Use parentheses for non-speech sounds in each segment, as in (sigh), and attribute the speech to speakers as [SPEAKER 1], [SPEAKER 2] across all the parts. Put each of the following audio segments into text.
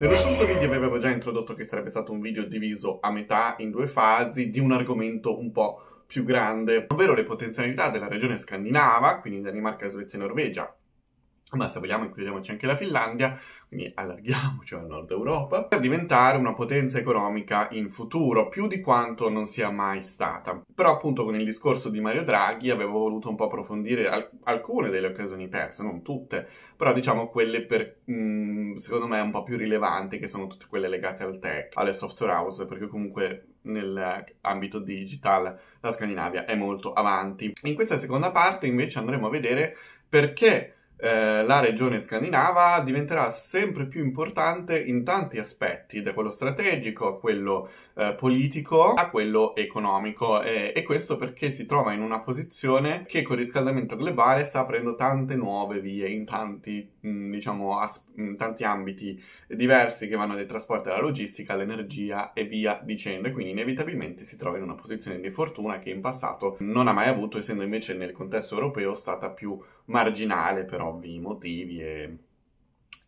[SPEAKER 1] Nello scorso video vi avevo già introdotto che sarebbe stato un video diviso a metà in due fasi di un argomento un po' più grande, ovvero le potenzialità della regione scandinava, quindi Danimarca, Svezia e Norvegia, ma se vogliamo includiamoci anche la Finlandia, quindi allarghiamoci al nord Europa, per diventare una potenza economica in futuro, più di quanto non sia mai stata. Però appunto con il discorso di Mario Draghi avevo voluto un po' approfondire al- alcune delle occasioni perse, non tutte, però diciamo quelle per, mh, mm, secondo me un po' più rilevanti, che sono tutte quelle legate al tech, alle software house, perché comunque nell'ambito digital la Scandinavia è molto avanti. In questa seconda parte invece andremo a vedere perché eh, la regione scandinava diventerà sempre più importante in tanti aspetti, da quello strategico a quello eh, politico a quello economico e, e, questo perché si trova in una posizione che con il riscaldamento globale sta aprendo tante nuove vie in tanti, mh, mm, diciamo, as- in tanti ambiti diversi che vanno dai trasporti alla logistica, all'energia e via dicendo. E quindi inevitabilmente si trova in una posizione di fortuna che in passato non ha mai avuto essendo invece nel contesto europeo stata più marginale per ovvi motivi e,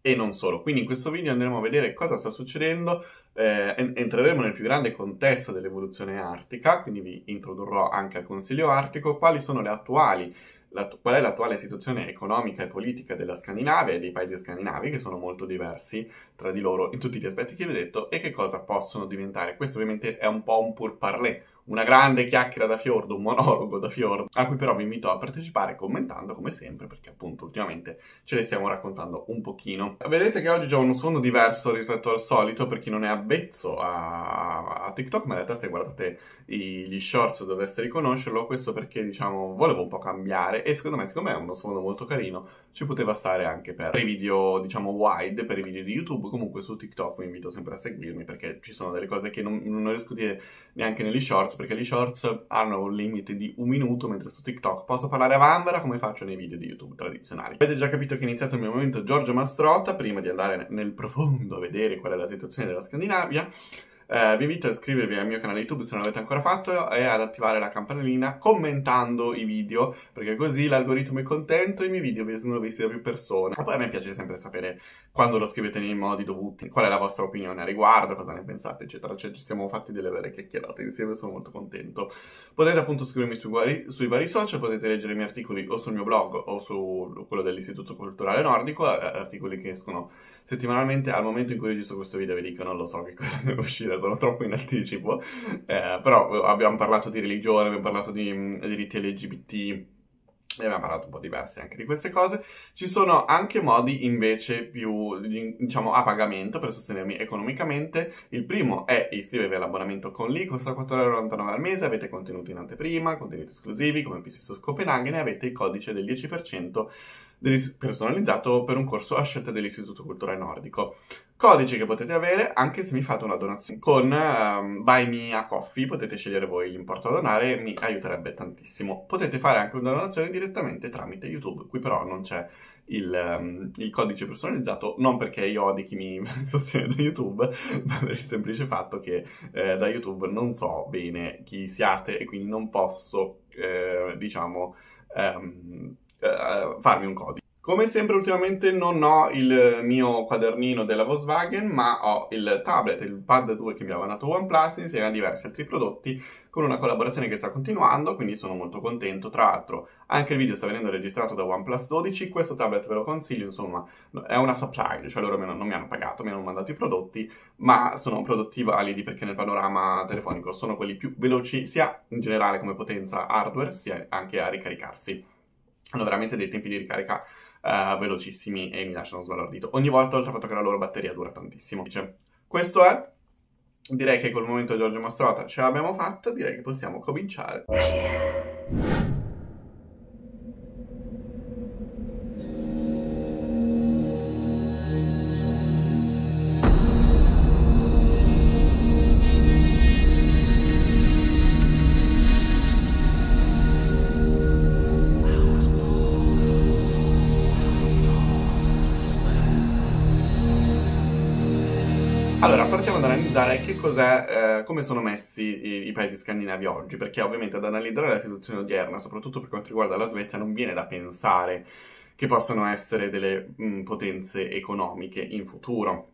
[SPEAKER 1] e non solo. Quindi in questo video andremo a vedere cosa sta succedendo, eh, entreremo nel più grande contesto dell'evoluzione artica, quindi vi introdurrò anche al Consiglio Artico, quali sono le attuali la, qual è l'attuale situazione economica e politica della Scandinavia e dei paesi scandinavi, che sono molto diversi tra di loro in tutti gli aspetti che vi ho detto, e che cosa possono diventare. Questo ovviamente è un po' un pur parler, una grande chiacchiera da fiordo, un monologo da fiordo, a cui però vi invito a partecipare commentando come sempre, perché appunto ultimamente ce le stiamo raccontando un pochino. Vedete che oggi ho uno sfondo diverso rispetto al solito, per chi non è avvezzo a, a TikTok, ma in realtà se guardate i, gli shorts dovreste riconoscerlo, questo perché diciamo volevo un po' cambiare e secondo me, siccome è uno sfondo molto carino, ci poteva stare anche per i video diciamo wide, per i video di YouTube, comunque su TikTok vi invito sempre a seguirmi perché ci sono delle cose che non, non riesco a dire neanche negli shorts, perché gli shorts hanno un limite di un minuto, mentre su TikTok posso parlare a vanvera come faccio nei video di YouTube tradizionali. Avete già capito che è iniziato il mio momento Giorgio Mastrota, prima di andare nel profondo a vedere qual è la situazione della Scandinavia. Eh, vi invito a iscrivervi al mio canale YouTube se non l'avete ancora fatto e ad attivare la campanellina commentando i video, perché così l'algoritmo è contento e i miei video vengono visti da più persone. E poi a me piace sempre sapere quando lo scrivete nei modi dovuti, qual è la vostra opinione a riguardo, cosa ne pensate, eccetera. Cioè, ci siamo fatti delle vere chiacchierate insieme, sono molto contento. Potete appunto scrivermi vari, sui vari social, potete leggere i miei articoli o sul mio blog o su quello dell'Istituto Culturale Nordico, articoli che escono settimanalmente. Al momento in cui registro questo video vi dico non lo so che cosa (laughs) deve uscire sono troppo in anticipo, eh, però abbiamo parlato di religione, abbiamo parlato di mh, mm, diritti LGBT, e abbiamo parlato un po' diversi anche di queste cose. Ci sono anche modi invece più, diciamo, a pagamento per sostenermi economicamente. Il primo è iscrivervi all'abbonamento con lì, costa 4,99€ al mese, avete contenuti in anteprima, contenuti esclusivi come PC su Copenaghen e avete il codice del 10% personalizzato per un corso a scelta dell'Istituto Culturale Nordico. Codice che potete avere anche se mi fate una donazione. Con um, Buy Me a Coffee potete scegliere voi l'importo da donare, mi aiuterebbe tantissimo. Potete fare anche una donazione direttamente tramite YouTube, qui però non c'è il, um, il, codice personalizzato, non perché io odi chi mi (laughs) sostiene da YouTube, (laughs) ma per il semplice fatto che eh, da YouTube non so bene chi siate e quindi non posso, eh, diciamo, um, eh, farmi un codice. Come sempre ultimamente non ho il mio quadernino della Volkswagen, ma ho il tablet, il Pad 2 che mi aveva dato OnePlus insieme a diversi altri prodotti con una collaborazione che sta continuando, quindi sono molto contento. Tra l'altro anche il video sta venendo registrato da OnePlus 12, questo tablet ve lo consiglio, insomma è una supply, cioè loro non mi hanno pagato, mi hanno mandato i prodotti, ma sono prodotti validi perché nel panorama telefonico sono quelli più veloci sia in generale come potenza hardware sia anche a ricaricarsi hanno veramente dei tempi di ricarica uh, velocissimi e mi lasciano sbalordito. Ogni volta, oltre al fatto che la loro batteria dura tantissimo. Dice, questo è. Direi che col momento Giorgio Mastrota ce l'abbiamo fatta, direi che possiamo cominciare. Allora, partiamo ad analizzare che cos'è, eh, come sono messi i, i, paesi scandinavi oggi, perché ovviamente ad analizzare la situazione odierna, soprattutto per quanto riguarda la Svezia, non viene da pensare che possano essere delle mh, potenze economiche in futuro.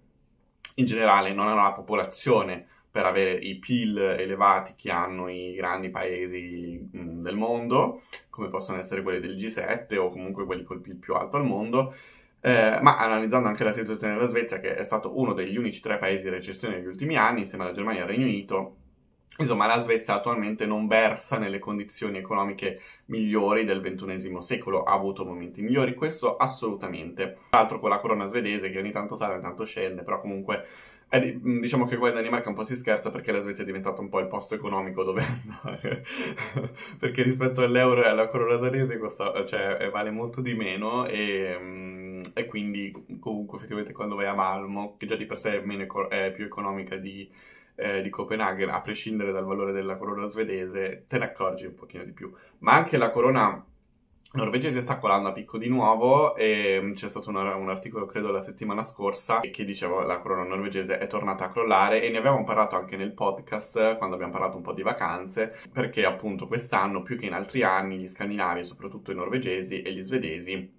[SPEAKER 1] in generale non hanno la popolazione per avere i PIL elevati che hanno i grandi paesi mh, del mondo, come possono essere quelli del G7 o comunque quelli col PIL più alto al mondo, eh, ma analizzando anche la situazione della Svezia, che è stato uno degli unici tre paesi in recessione negli ultimi anni, insieme alla Germania e al Regno Unito, Insomma, la Svezia attualmente non versa nelle condizioni economiche migliori del XXI secolo, ha avuto momenti migliori, questo assolutamente. Tra l'altro con la corona svedese che ogni tanto sale, ogni tanto scende, però comunque eh, diciamo che qua in Danimarca un po' si scherza perché la Svezia è diventata un po' il posto economico dove andare, (laughs) perché rispetto all'euro e alla corona danese costa, cioè, vale molto di meno e, e, quindi comunque effettivamente quando vai a Malmo, che già di per sé è, è più economica di eh, di Copenaghen, a prescindere dal valore della corona svedese, te ne accorgi un pochino di più. Ma anche la corona norvegese sta colando a picco di nuovo e mm, c'è stato un, un, articolo, credo, la settimana scorsa che diceva la corona norvegese è tornata a crollare e ne avevamo parlato anche nel podcast quando abbiamo parlato un po' di vacanze perché appunto quest'anno più che in altri anni gli scandinavi, soprattutto i norvegesi e gli svedesi,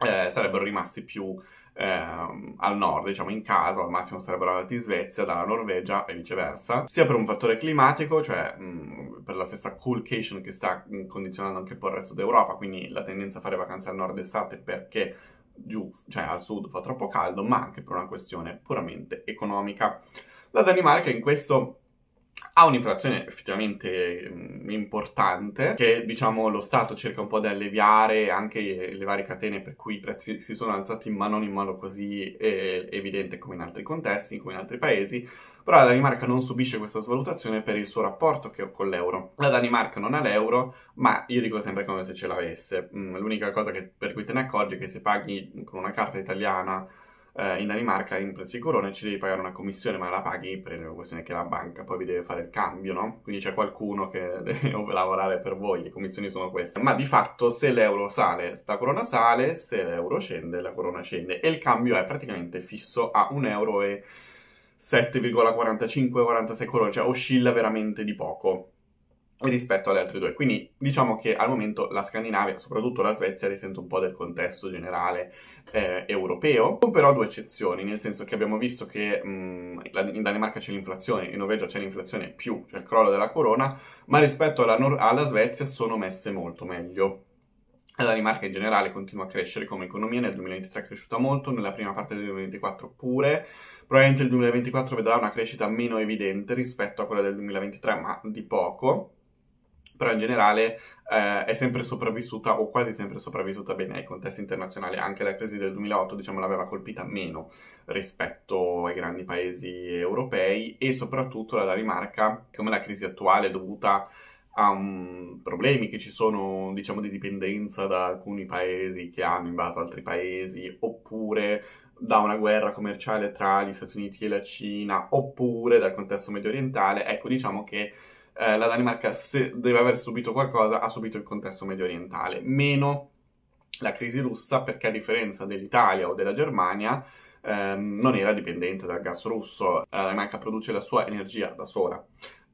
[SPEAKER 1] eh, sarebbero rimasti più eh, al nord, diciamo in casa, al massimo sarebbero andati in Svezia, dalla Norvegia e viceversa, sia per un fattore climatico, cioè mh, per la stessa coolcation che sta condizionando anche un il resto d'Europa, quindi la tendenza a fare vacanze al nord estate perché giù, cioè al sud fa troppo caldo, ma anche per una questione puramente economica. La Danimarca in questo ha un'inflazione effettivamente mh, mm, importante che diciamo lo Stato cerca un po' di alleviare anche le varie catene per cui i prezzi si sono alzati ma non in modo così eh, evidente come in altri contesti, come in altri paesi però la Danimarca non subisce questa svalutazione per il suo rapporto che, con l'euro. La Danimarca non ha l'euro, ma io dico sempre come se ce l'avesse. Mm, l'unica cosa che, per cui te ne accorgi è che se paghi con una carta italiana eh, in Danimarca in prezzi corona ci devi pagare una commissione, ma la paghi per la questione che la banca poi vi deve fare il cambio, no? Quindi c'è qualcuno che (laughs) deve lavorare per voi, le commissioni sono queste. Ma di fatto se l'euro sale, la corona sale, se l'euro scende, la corona scende. E il cambio è praticamente fisso a 1 euro e 7,45-46 corone, cioè oscilla veramente di poco rispetto alle altre due. Quindi diciamo che al momento la Scandinavia, soprattutto la Svezia, risente un po' del contesto generale eh, europeo, con però due eccezioni, nel senso che abbiamo visto che mh, in Danimarca c'è l'inflazione, in Norvegia c'è l'inflazione più, cioè il crollo della corona, ma rispetto alla, Nor- alla Svezia sono messe molto meglio. La Danimarca in generale continua a crescere come economia, nel 2023 è cresciuta molto, nella prima parte del 2024 pure, probabilmente il 2024 vedrà una crescita meno evidente rispetto a quella del 2023, ma di poco, però in generale eh, è sempre sopravvissuta o quasi sempre sopravvissuta bene ai contesti internazionali. Anche la crisi del 2008, diciamo, l'aveva colpita meno rispetto ai grandi paesi europei e soprattutto la Danimarca, come la crisi attuale è dovuta a um, problemi che ci sono, diciamo, di dipendenza da alcuni paesi che hanno invaso altri paesi, oppure da una guerra commerciale tra gli Stati Uniti e la Cina, oppure dal contesto medio orientale, ecco, diciamo che eh, la Danimarca, se deve aver subito qualcosa, ha subito il contesto medio orientale, meno la crisi russa, perché a differenza dell'Italia o della Germania, ehm, non era dipendente dal gas russo. La Danimarca produce la sua energia da sola.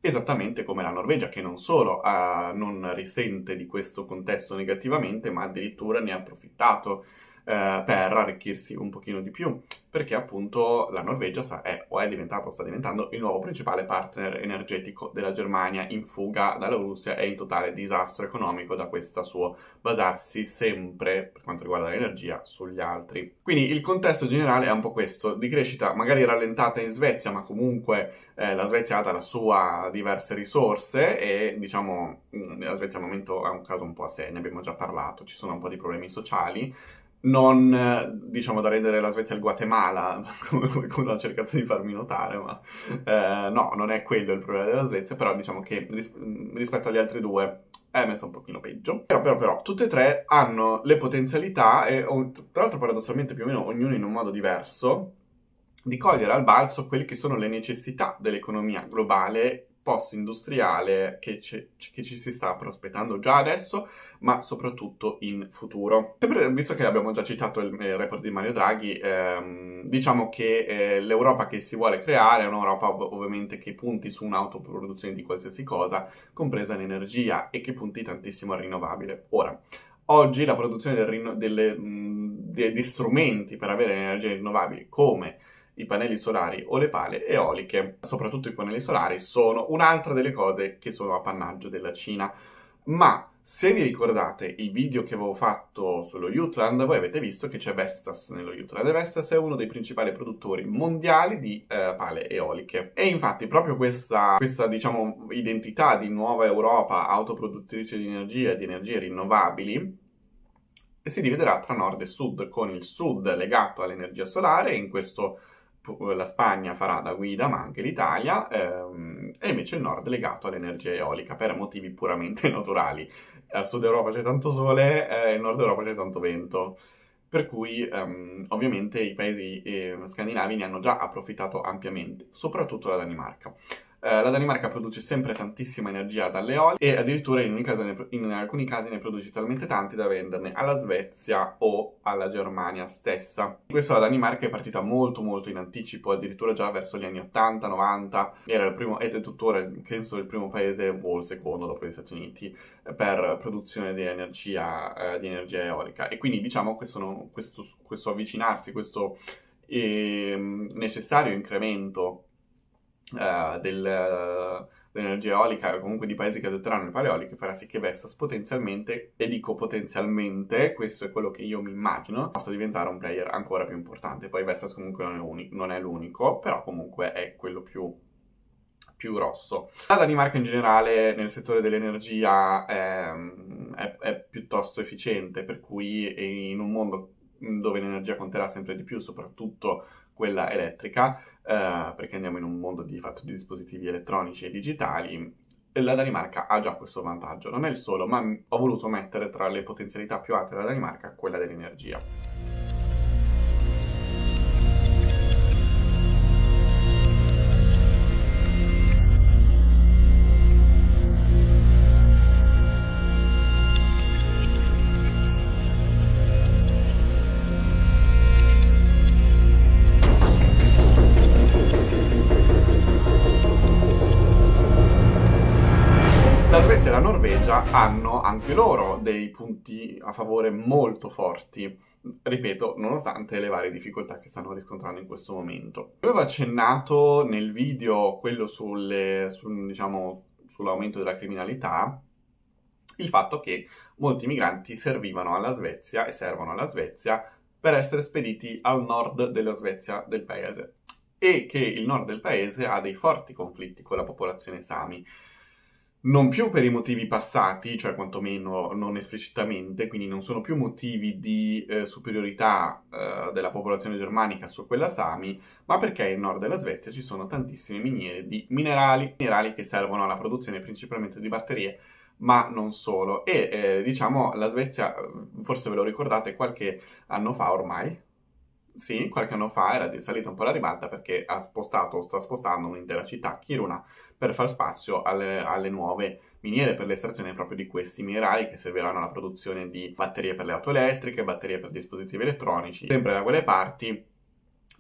[SPEAKER 1] Esattamente come la Norvegia, che non solo eh, non risente di questo contesto negativamente, ma addirittura ne ha approfittato eh, per arricchirsi un pochino di più, perché appunto la Norvegia è o è diventato o sta diventando il nuovo principale partner energetico della Germania in fuga dalla Russia e in totale disastro economico da questo suo basarsi sempre, per quanto riguarda l'energia, sugli altri. Quindi il contesto generale è un po' questo, di crescita magari rallentata in Svezia, ma comunque eh, la Svezia ha dalla sua diverse risorse e diciamo mm, la Svezia al momento è un caso un po' a sé, ne abbiamo già parlato, ci sono un po' di problemi sociali, non diciamo da rendere la Svezia il Guatemala, (laughs) come qualcuno ha cercato di farmi notare, ma eh, no, non è quello il problema della Svezia, però diciamo che ris- rispetto agli altri due è messa un pochino peggio. Però, però, però, tutte e tre hanno le potenzialità e tra l'altro paradossalmente più o meno ognuno in un modo diverso di cogliere al balzo quelle che sono le necessità dell'economia globale post-industriale che, che, ci si sta prospettando già adesso, ma soprattutto in futuro. Sempre, visto che abbiamo già citato il, il report di Mario Draghi, ehm, diciamo che eh, l'Europa che si vuole creare è un'Europa ov- ovviamente che punti su un'autoproduzione di qualsiasi cosa, compresa l'energia, e che punti tantissimo al rinnovabile. Ora, oggi la produzione del, delle, mh, degli strumenti per avere energie rinnovabili come i pannelli solari o le pale eoliche, soprattutto i pannelli solari, sono un'altra delle cose che sono appannaggio della Cina. Ma se vi ricordate i video che avevo fatto sullo Jutland, voi avete visto che c'è Vestas nello Jutland e Vestas è uno dei principali produttori mondiali di eh, pale eoliche. E infatti proprio questa, questa, diciamo, identità di nuova Europa autoproduttrice di energia e di energie rinnovabili si dividerà tra nord e sud, con il sud legato all'energia solare, in questo la Spagna farà da guida, ma anche l'Italia, ehm, e invece il nord legato all'energia eolica per motivi puramente (laughs) naturali. Al sud Europa c'è tanto sole, eh, nord Europa c'è tanto vento. Per cui ehm, ovviamente i paesi eh, scandinavi ne hanno già approfittato ampiamente, soprattutto la Danimarca. Eh, la Danimarca produce sempre tantissima energia dalle oli e addirittura in, ne, in, alcuni casi ne produce talmente tanti da venderne alla Svezia o alla Germania stessa. Questo la Danimarca è partita molto molto in anticipo, addirittura già verso gli anni 80-90, era il primo ed è tuttora penso il primo paese o il secondo dopo gli Stati Uniti per produzione di energia, eh, di energia eolica e quindi diciamo questo, questo, questo avvicinarsi, questo eh, necessario incremento uh, del, dell'energia eolica o comunque di paesi che adotteranno le paleoliche farà sì che Vestas potenzialmente, e dico potenzialmente, questo è quello che io mi immagino, possa diventare un player ancora più importante. Poi Vestas comunque non è, unico, non è l'unico, però comunque è quello più più grosso. La Danimarca in generale nel settore dell'energia è, è, è, piuttosto efficiente, per cui in un mondo dove l'energia conterà sempre di più, soprattutto quella elettrica, eh, perché andiamo in un mondo di fatto di dispositivi elettronici e digitali, la Danimarca ha già questo vantaggio. Non è il solo, ma ho voluto mettere tra le potenzialità più alte della Danimarca quella dell'energia. Hanno anche loro dei punti a favore molto forti, ripeto, nonostante le varie difficoltà che stanno riscontrando in questo momento. Avevo accennato nel video quello sulle, sul, diciamo, sull'aumento della criminalità, il fatto che molti migranti servivano alla Svezia e servono alla Svezia per essere spediti al nord della Svezia del paese e che il nord del paese ha dei forti conflitti con la popolazione Sami non più per i motivi passati, cioè quantomeno non esplicitamente, quindi non sono più motivi di eh, superiorità eh, della popolazione germanica su quella Sami, ma perché nel nord della Svezia ci sono tantissime miniere di minerali, minerali che servono alla produzione principalmente di batterie, ma non solo. E eh, diciamo la Svezia, forse ve lo ricordate, qualche anno fa ormai, sì, qualche anno fa era salita un po' la ribalta perché ha spostato, sta spostando un'intera città, Kiruna, per far spazio alle, alle nuove miniere per l'estrazione proprio di questi minerali che serviranno alla produzione di batterie per le auto elettriche, batterie per dispositivi elettronici. Sempre da quelle parti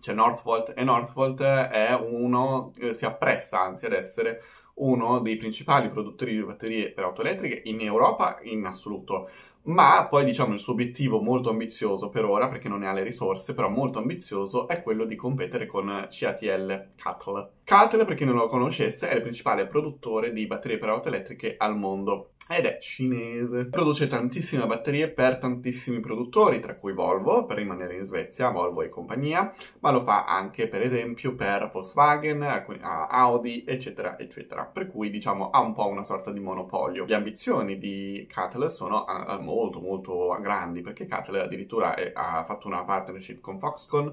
[SPEAKER 1] c'è Northvolt e Northvolt è uno, eh, si appresta anzi ad essere uno dei principali produttori di batterie per auto elettriche in Europa in assoluto ma poi diciamo il suo obiettivo molto ambizioso per ora, perché non ne ha le risorse, però molto ambizioso, è quello di competere con CATL, CATL. CATL, per chi non lo conoscesse, è il principale produttore di batterie per auto elettriche al mondo ed è cinese. Produce tantissime batterie per tantissimi produttori, tra cui Volvo, per rimanere in Svezia, Volvo e compagnia, ma lo fa anche per esempio per Volkswagen, Audi, eccetera, eccetera. Per cui diciamo ha un po' una sorta di monopolio. Le ambizioni di Catel sono uh, molto molto grandi, perché Catel addirittura è, ha fatto una partnership con Foxconn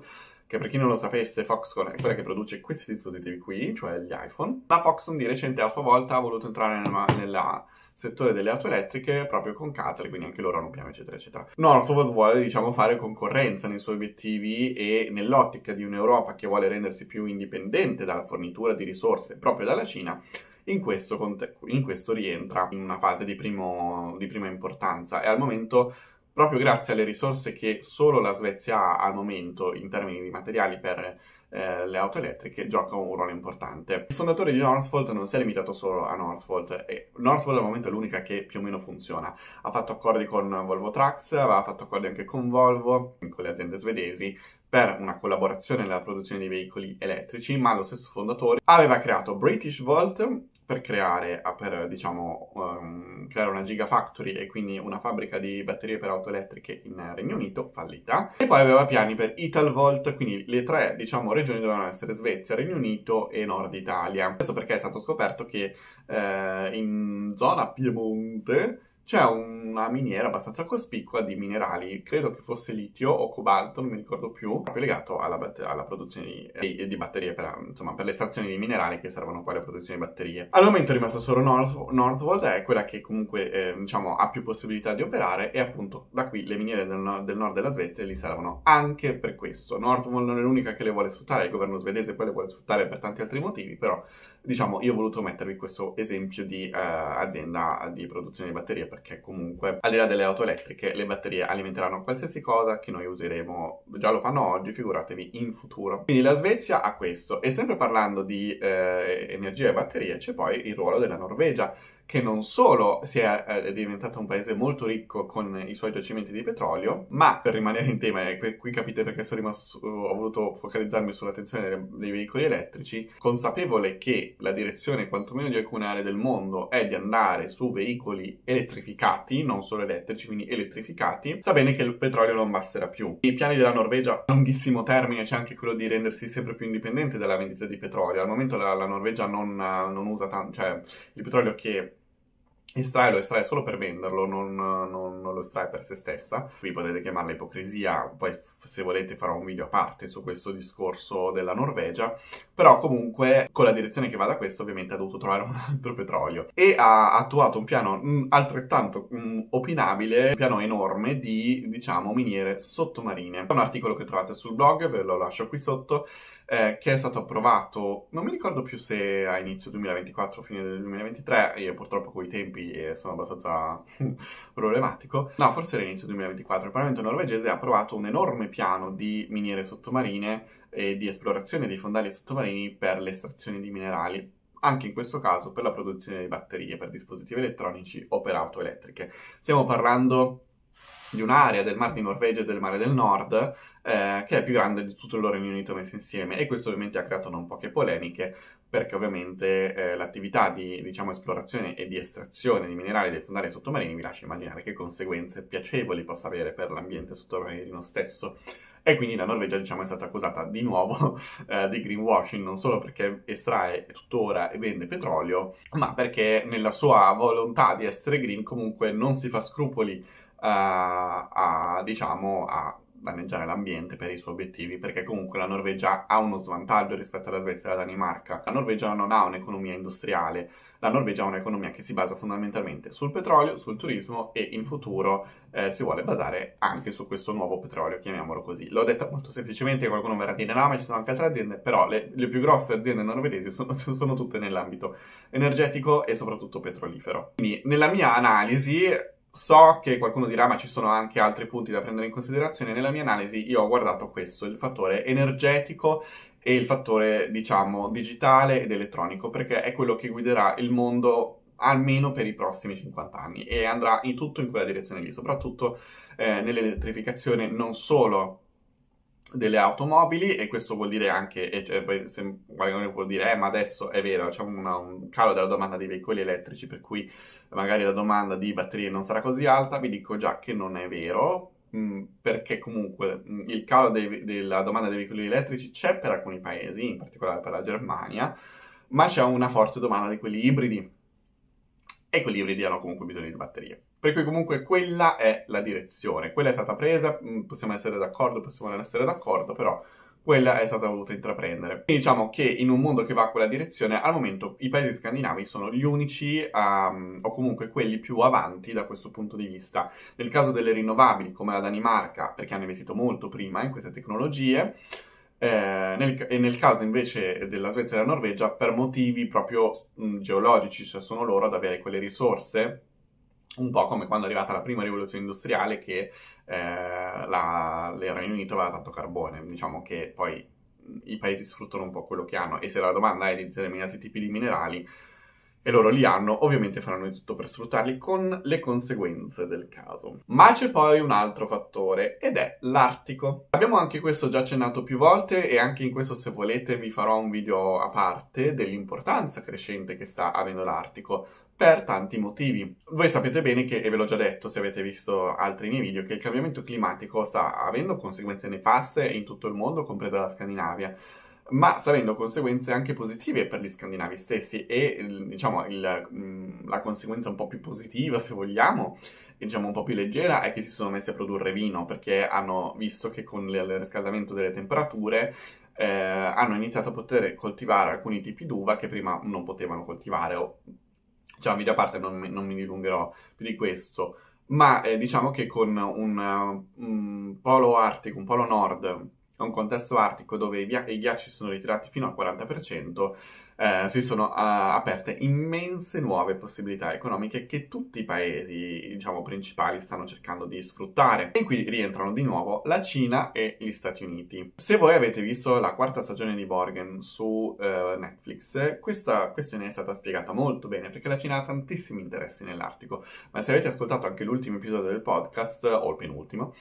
[SPEAKER 1] che per chi non lo sapesse, Foxconn è quella che produce questi dispositivi qui, cioè gli iPhone. La Foxconn di recente a sua volta ha voluto entrare nel settore delle auto elettriche proprio con Caterpillar, quindi anche loro hanno un piano, eccetera, eccetera. Northvolt vuole, diciamo, fare concorrenza nei suoi obiettivi e nell'ottica di un'Europa che vuole rendersi più indipendente dalla fornitura di risorse proprio dalla Cina. In questo, in questo rientra in una fase di, primo, di prima importanza e al momento proprio grazie alle risorse che solo la Svezia ha al momento in termini di materiali per eh, le auto elettriche gioca un ruolo importante. Il fondatore di Northvolt non si è limitato solo a Northvolt e Northvolt al momento è l'unica che più o meno funziona. Ha fatto accordi con Volvo Trucks, aveva fatto accordi anche con Volvo, con le aziende svedesi, per una collaborazione nella produzione di veicoli elettrici, ma lo stesso fondatore aveva creato British Volt per creare, per diciamo, um, creare una gigafactory e quindi una fabbrica di batterie per auto elettriche in Regno Unito, fallita. E poi aveva piani per Italvolt, quindi le tre, diciamo, regioni dovevano essere Svezia, Regno Unito e Nord Italia. Questo perché è stato scoperto che eh, in zona Piemonte c'è una miniera abbastanza cospicua di minerali, credo che fosse litio o cobalto, non mi ricordo più, proprio legato alla, bat- alla produzione di, di, batterie, per, insomma, per l'estrazione di minerali che servono poi alla produzione di batterie. Al momento è rimasta solo North- Northvolt, è quella che comunque eh, diciamo, ha più possibilità di operare e appunto da qui le miniere del, no- del nord della Svezia li servono anche per questo. Northvolt non è l'unica che le vuole sfruttare, il governo svedese poi le vuole sfruttare per tanti altri motivi, però diciamo io ho voluto mettervi questo esempio di eh, azienda di produzione di batterie perché comunque al di là delle auto elettriche le batterie alimenteranno qualsiasi cosa che noi useremo, già lo fanno oggi, figuratevi in futuro. Quindi la Svezia ha questo e sempre parlando di eh, energia e batterie c'è poi il ruolo della Norvegia che non solo è, è diventato un paese molto ricco con i suoi giacimenti di petrolio, ma per rimanere in tema, e qui capite perché rimasto, ho voluto focalizzarmi sull'attenzione dei veicoli elettrici, consapevole che la direzione quantomeno di alcune aree del mondo è di andare su veicoli elettrificati, non solo elettrici, quindi elettrificati, sa bene che il petrolio non basterà più. I piani della Norvegia, a lunghissimo termine, c'è anche quello di rendersi sempre più indipendente dalla vendita di petrolio. Al momento la, la Norvegia non, non usa tanto, cioè il petrolio che estrae lo estrae solo per venderlo, non, non, non, lo estrae per se stessa. Qui potete chiamarla ipocrisia, poi se volete farò un video a parte su questo discorso della Norvegia, però comunque con la direzione che va da questo ovviamente ha dovuto trovare un altro petrolio e ha attuato un piano mh, mm, altrettanto mh, mm, opinabile, un piano enorme di, diciamo, miniere sottomarine. Un articolo che trovate sul blog, ve lo lascio qui sotto, eh, che è stato approvato, non mi ricordo più se a inizio 2024 o fine del 2023, io purtroppo con i tempi sono abbastanza (laughs) problematico, no, forse era inizio 2024, il Parlamento norvegese ha approvato un enorme piano di miniere sottomarine e di esplorazione dei fondali sottomarini per l'estrazione di minerali anche in questo caso per la produzione di batterie per dispositivi elettronici o per auto elettriche. Stiamo parlando di un'area del Mar di Norvegia e del Mare del Nord eh, che è più grande di tutto il Regno Unito messo insieme e questo ovviamente ha creato non poche polemiche perché ovviamente eh, l'attività di diciamo, esplorazione e di estrazione di minerali dai fondali sottomarini vi lascia immaginare che conseguenze piacevoli possa avere per l'ambiente sottomarino stesso. E quindi la Norvegia, diciamo, è stata accusata di nuovo (laughs) eh, di greenwashing, non solo perché estrae tuttora e vende petrolio, ma perché nella sua volontà di essere green comunque non si fa scrupoli a, a diciamo, a danneggiare l'ambiente per i suoi obiettivi, perché comunque la Norvegia ha uno svantaggio rispetto alla Svezia e alla Danimarca. La Norvegia non ha un'economia industriale, la Norvegia ha un'economia che si basa fondamentalmente sul petrolio, sul turismo e in futuro eh, si vuole basare anche su questo nuovo petrolio, chiamiamolo così. L'ho detta molto semplicemente, qualcuno verrà a dire no, ma ci sono anche altre aziende, però le, le più grosse aziende norvegesi sono, (laughs) sono tutte nell'ambito energetico e soprattutto petrolifero. Quindi nella mia analisi So che qualcuno dirà, ma ci sono anche altri punti da prendere in considerazione. Nella mia analisi io ho guardato questo, il fattore energetico e il fattore, diciamo, digitale ed elettronico, perché è quello che guiderà il mondo almeno per i prossimi 50 anni e andrà in tutto in quella direzione lì, soprattutto eh, nell'elettrificazione non solo delle automobili e questo vuol dire anche, e cioè, se può dire, eh, ma adesso è vero, c'è una, un calo della domanda di veicoli elettrici per cui magari la domanda di batterie non sarà così alta, vi dico già che non è vero, mh, mm, perché comunque mh, mm, il calo dei, della domanda dei veicoli elettrici c'è per alcuni paesi, in particolare per la Germania, ma c'è una forte domanda di quelli ibridi e quelli ibridi hanno comunque bisogno di batterie. Per cui comunque quella è la direzione, quella è stata presa, mm, possiamo essere d'accordo, possiamo non essere d'accordo, però quella è stata voluta intraprendere. Quindi diciamo che in un mondo che va a quella direzione, al momento i paesi scandinavi sono gli unici, um, o comunque quelli più avanti da questo punto di vista. Nel caso delle rinnovabili, come la Danimarca, perché hanno investito molto prima in queste tecnologie, eh, nel, e nel caso invece della Svezia e della Norvegia, per motivi proprio mh, geologici, cioè sono loro ad avere quelle risorse un po' come quando è arrivata la prima rivoluzione industriale che eh, la, il Regno Unito aveva tanto carbone. Diciamo che poi i paesi sfruttano un po' quello che hanno e se la domanda è di determinati tipi di minerali, e loro li hanno, ovviamente faranno di tutto per sfruttarli con le conseguenze del caso. Ma c'è poi un altro fattore ed è l'Artico. Abbiamo anche questo già accennato più volte e anche in questo se volete vi farò un video a parte dell'importanza crescente che sta avendo l'Artico per tanti motivi. Voi sapete bene che, e ve l'ho già detto se avete visto altri miei video, che il cambiamento climatico sta avendo conseguenze nefaste in tutto il mondo, compresa la Scandinavia ma avendo conseguenze anche positive per gli scandinavi stessi e diciamo il, mm, la conseguenza un po' più positiva se vogliamo e diciamo un po' più leggera è che si sono messi a produrre vino perché hanno visto che con il riscaldamento delle temperature eh, hanno iniziato a poter coltivare alcuni tipi d'uva che prima non potevano coltivare. O diciamo video a parte non, non mi dilungherò più di questo ma eh, diciamo che con un, un polo artico, un polo nord un contesto artico dove i, via- i ghiacci sono ritirati fino al 40%, eh, si sono uh, aperte immense nuove possibilità economiche che tutti i paesi, diciamo, principali stanno cercando di sfruttare. E qui rientrano di nuovo la Cina e gli Stati Uniti. Se voi avete visto la quarta stagione di Borgen su uh, Netflix, questa questione è stata spiegata molto bene perché la Cina ha tantissimi interessi nell'Artico, ma se avete ascoltato anche l'ultimo episodio del podcast, o il penultimo,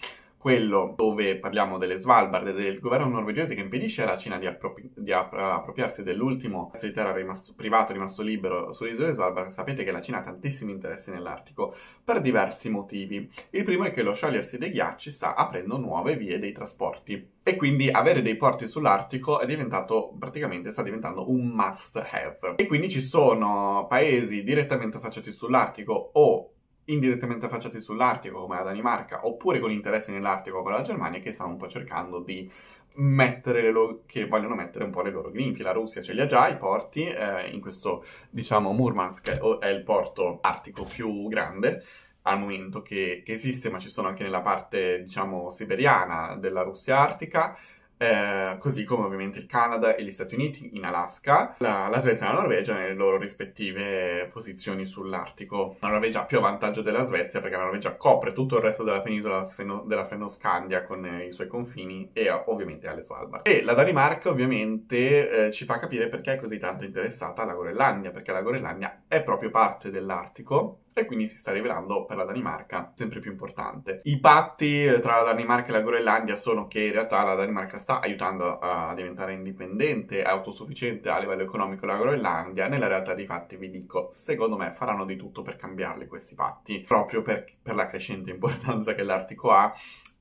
[SPEAKER 1] quello dove parliamo delle Svalbard e del governo norvegese che impedisce alla Cina di, appropri- di app- appropriarsi dell'ultimo pezzo di terra rimasto, privato rimasto libero sulle isole Svalbard, sapete che la Cina ha tantissimi interessi nell'Artico per diversi motivi. Il primo è che lo sciogliersi dei ghiacci sta aprendo nuove vie dei trasporti e quindi avere dei porti sull'Artico è diventato praticamente sta diventando un must have. E quindi ci sono paesi direttamente affacciati sull'Artico o indirettamente affacciati sull'Artico come la Danimarca oppure con interessi nell'Artico come la Germania che stanno un po' cercando di mettere lo- che vogliono mettere un po' le loro grinfie. La Russia ce li ha già i porti, eh, in questo diciamo Murmansk è il porto artico più grande al momento che, che esiste, ma ci sono anche nella parte diciamo siberiana della Russia artica eh, così come ovviamente il Canada e gli Stati Uniti in Alaska, la, la, Svezia e la Norvegia nelle loro rispettive posizioni sull'Artico. La Norvegia ha più vantaggio della Svezia perché la Norvegia copre tutto il resto della penisola sfeno, della Fennoscandia con eh, i suoi confini e ovviamente alle Svalbard. E la Danimarca ovviamente eh, ci fa capire perché è così tanto interessata alla Groenlandia, perché la Groenlandia è proprio parte dell'Artico e quindi si sta rivelando per la Danimarca sempre più importante. I patti tra la Danimarca e la Groenlandia sono che in realtà la Danimarca sta aiutando a diventare indipendente e autosufficiente a livello economico la Groenlandia. Nella realtà dei fatti vi dico, secondo me faranno di tutto per cambiarli questi patti, proprio per, per la crescente importanza che l'Artico ha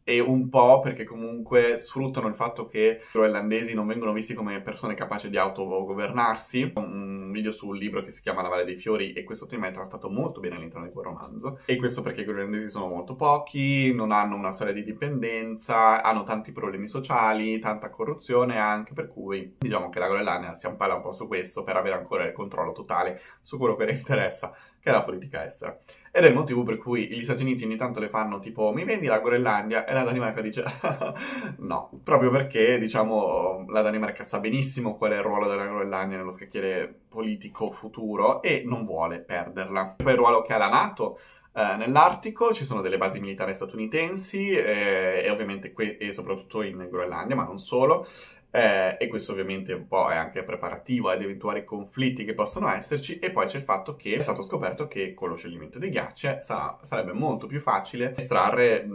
[SPEAKER 1] e un po' perché comunque sfruttano il fatto che i groenlandesi non vengono visti come persone capaci di autogovernarsi. Un video sul libro che si chiama La Valle dei Fiori e questo tema è trattato molto bene all'interno di quel romanzo. E questo perché i groenlandesi sono molto pochi, non hanno una storia di dipendenza, hanno tanti problemi sociali, tanta corruzione anche, per cui diciamo che la Groenlandia si ampalla un po' su questo per avere ancora il controllo totale su quello che le interessa, che è la politica estera. Ed è il motivo per cui gli Stati Uniti ogni tanto le fanno tipo mi vendi la Groenlandia e la Danimarca dice (laughs) no, proprio perché diciamo la Danimarca sa benissimo qual è il ruolo della Groenlandia nello scacchiere politico futuro e non vuole perderla. Poi il ruolo che ha la Nato eh, nell'Artico ci sono delle basi militari statunitensi eh, e ovviamente que- e soprattutto in Groenlandia, ma non solo. Eh, e questo ovviamente un po' è anche preparativo ad eventuali conflitti che possono esserci e poi c'è il fatto che è stato scoperto che con lo scioglimento dei ghiacci sarà, sarebbe molto più facile estrarre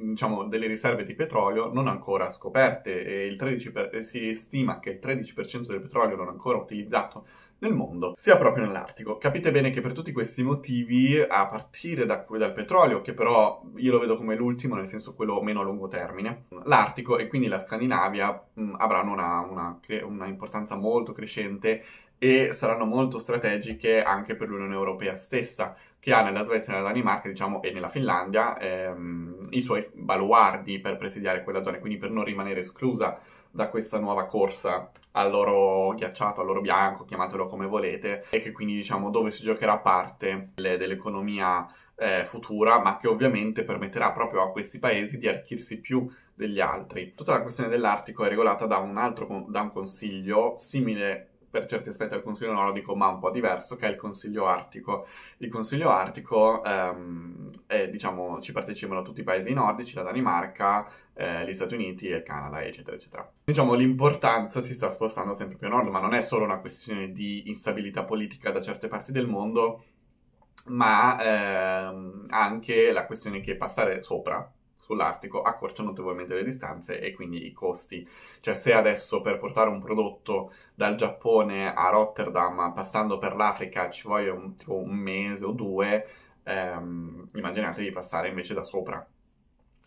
[SPEAKER 1] diciamo delle riserve di petrolio non ancora scoperte e il 13 per, si stima che il 13% del petrolio non ancora utilizzato nel mondo, sia proprio nell'Artico. Capite bene che per tutti questi motivi, a partire da, dal petrolio, che però io lo vedo come l'ultimo, nel senso quello meno a lungo termine, l'Artico e quindi la Scandinavia mh, avranno una, una, una importanza molto crescente e saranno molto strategiche anche per l'Unione Europea stessa, che ha nella Svezia, nella Danimarca, diciamo, e nella Finlandia ehm, i suoi baluardi per presidiare quella zona, quindi per non rimanere esclusa da questa nuova corsa all'oro ghiacciato, all'oro bianco, chiamatelo come volete, e che quindi diciamo dove si giocherà parte dell'economia eh, futura, ma che ovviamente permetterà proprio a questi paesi di arricchirsi più degli altri. Tutta la questione dell'Artico è regolata da un altro da un consiglio simile per certi aspetti al Consiglio nordico, ma un po' diverso, che è il Consiglio artico. Il Consiglio artico, ehm, è, diciamo, ci partecipano tutti i paesi nordici, la Danimarca, eh, gli Stati Uniti il Canada, eccetera, eccetera. Diciamo, l'importanza si sta spostando sempre più a nord, ma non è solo una questione di instabilità politica da certe parti del mondo, ma ehm, anche la questione che passare sopra sull'Artico accorcia notevolmente le distanze e quindi i costi. Cioè se adesso per portare un prodotto dal Giappone a Rotterdam passando per l'Africa ci vuole un, tipo un mese o due, ehm, immaginatevi passare invece da sopra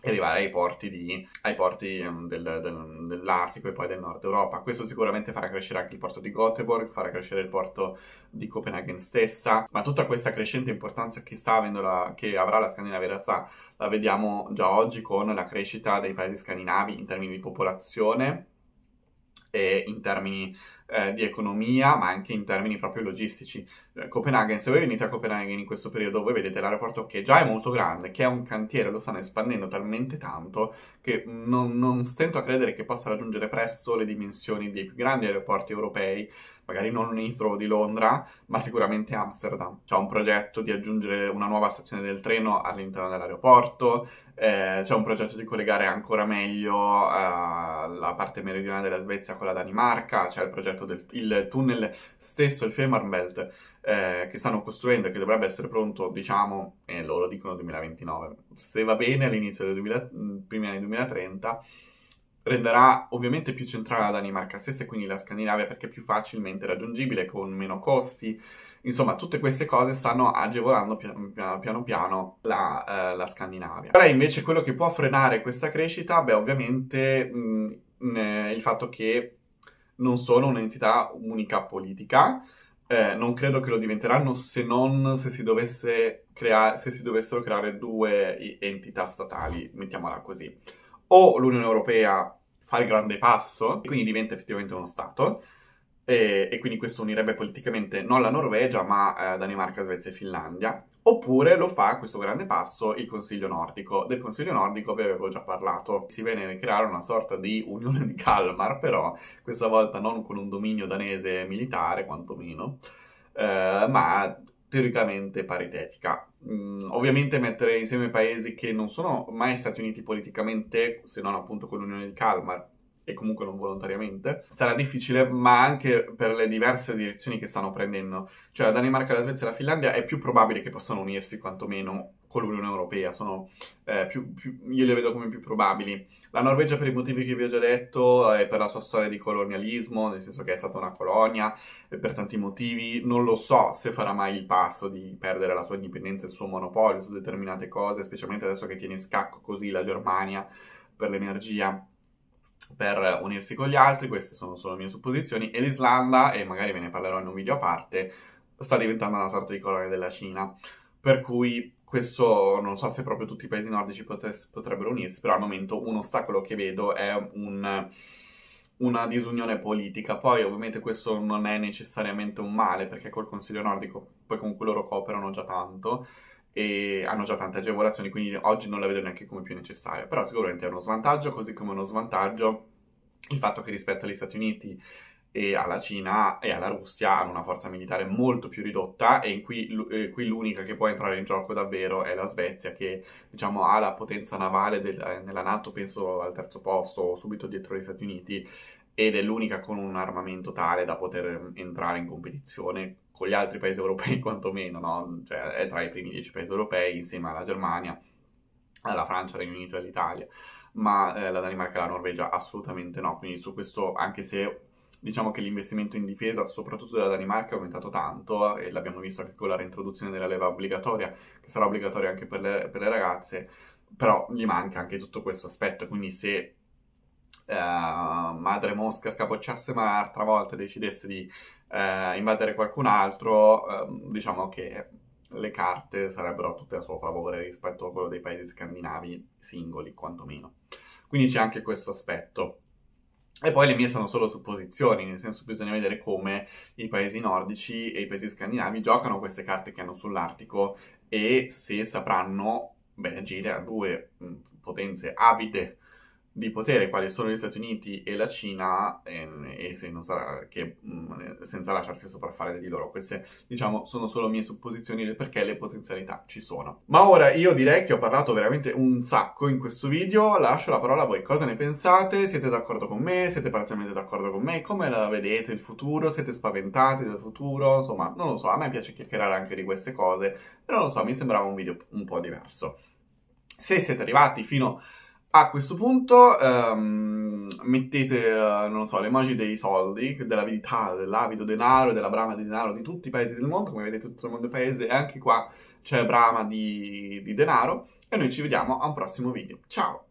[SPEAKER 1] arrivare ai porti, di, ai porti um, del, del, dell'Artico e poi del nord Europa. Questo sicuramente farà crescere anche il porto di Göteborg, farà crescere il porto di Copenaghen stessa, ma tutta questa crescente importanza che, la, che avrà la Scandinavia in realtà la vediamo già oggi con la crescita dei paesi scandinavi in termini di popolazione e in termini eh, di economia, ma anche in termini proprio logistici. Eh, Copenaghen, se voi venite a Copenaghen in questo periodo, voi vedete l'aeroporto che già è molto grande, che è un cantiere, lo stanno espandendo talmente tanto che non, non stento a credere che possa raggiungere presto le dimensioni dei più grandi aeroporti europei, magari non Heathrow di Londra, ma sicuramente Amsterdam. C'è un progetto di aggiungere una nuova stazione del treno all'interno dell'aeroporto, eh, c'è un progetto di collegare ancora meglio eh, la parte meridionale della Svezia con la Danimarca, c'è il progetto del tunnel stesso, il Fehmarnbelt, eh, che stanno costruendo e che dovrebbe essere pronto, diciamo, e loro dicono 2029. Se va bene all'inizio del 2000, primi anni 2030, renderà ovviamente più centrale la Danimarca stessa e quindi la Scandinavia perché è più facilmente raggiungibile, con meno costi. Insomma, tutte queste cose stanno agevolando piano piano, piano, la, eh, la, Scandinavia. È invece quello che può frenare questa crescita? Beh, ovviamente mh, mh, il fatto che non sono un'entità unica politica. Eh, non credo che lo diventeranno se non se si, crea- se si dovessero creare due entità statali, mettiamola così. O l'Unione Europea fa il grande passo, e quindi diventa effettivamente uno Stato, e, e quindi questo unirebbe politicamente non la Norvegia, ma eh, Danimarca, Svezia e Finlandia, Oppure lo fa questo grande passo il Consiglio nordico. Del Consiglio nordico vi avevo già parlato. Si viene a creare una sorta di unione di Kalmar, però questa volta non con un dominio danese militare, quantomeno, eh, ma teoricamente paritetica. Mm, ovviamente mettere insieme paesi che non sono mai Stati Uniti politicamente, se non appunto con l'unione di Kalmar, e comunque non volontariamente, sarà difficile, ma anche per le diverse direzioni che stanno prendendo. Cioè la Danimarca, la Svezia e la Finlandia è più probabile che possano unirsi quantomeno con l'Unione Europea, sono, eh, più, più, io le vedo come più probabili. La Norvegia per i motivi che vi ho già detto e per la sua storia di colonialismo, nel senso che è stata una colonia e per tanti motivi, non lo so se farà mai il passo di perdere la sua indipendenza il suo monopolio su determinate cose, specialmente adesso che tiene scacco così la Germania per l'energia per unirsi con gli altri, queste sono solo mie supposizioni, e l'Islanda, e magari ve ne parlerò in un video a parte, sta diventando una sorta di colonia della Cina. Per cui questo non so se proprio tutti i paesi nordici potes- potrebbero unirsi, però al momento un ostacolo che vedo è un, una disunione politica. Poi ovviamente questo non è necessariamente un male, perché col Consiglio nordico poi comunque loro cooperano già tanto e hanno già tante agevolazioni, quindi oggi non la vedo neanche come più necessaria. Però sicuramente è uno svantaggio, così come uno svantaggio il fatto che rispetto agli Stati Uniti e alla Cina e alla Russia hanno una forza militare molto più ridotta e cui, eh, qui l'unica che può entrare in gioco davvero è la Svezia che diciamo ha la potenza navale del, nella Nato penso al terzo posto subito dietro gli Stati Uniti ed è l'unica con un armamento tale da poter entrare in competizione con gli altri paesi europei (laughs) quantomeno, no? cioè, è tra i primi dieci paesi europei insieme alla Germania, alla Francia, al Regno Unito e all'Italia, ma eh, la Danimarca e la Norvegia assolutamente no, quindi su questo anche se diciamo che l'investimento in difesa, soprattutto della Danimarca, è aumentato tanto e l'abbiamo visto anche con la reintroduzione della leva obbligatoria, che sarà obbligatoria anche per le, per le ragazze, però gli manca anche tutto questo aspetto, quindi se Uh, madre Mosca scapocciasse un'altra volta decidesse di uh, invadere qualcun altro, uh, diciamo che le carte sarebbero tutte a suo favore rispetto a quello dei paesi scandinavi singoli, quantomeno. Quindi c'è anche questo aspetto. E poi le mie sono solo supposizioni, nel senso bisogna vedere come i paesi nordici e i paesi scandinavi giocano queste carte che hanno sull'Artico e se sapranno beh, agire a due potenze avide di potere quali sono gli Stati Uniti e la Cina e, e se sarà, che, mm, senza lasciarsi sopraffare di loro. Queste, diciamo, sono solo mie supposizioni del perché le potenzialità ci sono. Ma ora io direi che ho parlato veramente un sacco in questo video, lascio la parola a voi. Cosa ne pensate? Siete d'accordo con me? Siete parzialmente d'accordo con me? Come la vedete il futuro? Siete spaventati del futuro? Insomma, non lo so, a me piace chiacchierare anche di queste cose, però non lo so, mi sembrava un video un po' diverso. Se siete arrivati fino a questo punto um, mettete, uh, non so, l'emoji dei soldi, dell'avidità, dell'avido denaro della brama di denaro di tutti i paesi del mondo, come vedete tutto il mondo è paese e anche qua c'è brama di, di denaro e noi ci vediamo a un prossimo video. Ciao!